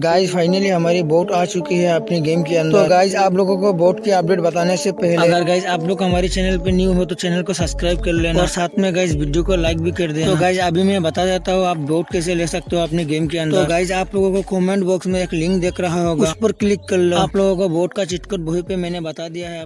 Guys finally हमारी boat आ चुकी है अपनी गेम के अंदर। तो गाइस आप लोगों को बोट की अपडेट बताने से पहले अगर गाइस आप लोग हमारे चैनल पे न्यू हो तो चैनल को सब्सक्राइब कर लेना। और साथ में गाइस वीडियो को लाइक भी कर देना। तो गाइस अभी मैं बता देता हूँ आप बोट कैसे ले सकते हो अपने गेम के तो अंदर। तो गाइस आप लोगों को कॉमेंट बॉक्स में एक लिंक देख रहा होगा। उस पर क्लिक कर लो। आप लोगों को बोट का चिटकट वही पे मैंने बता दिया है।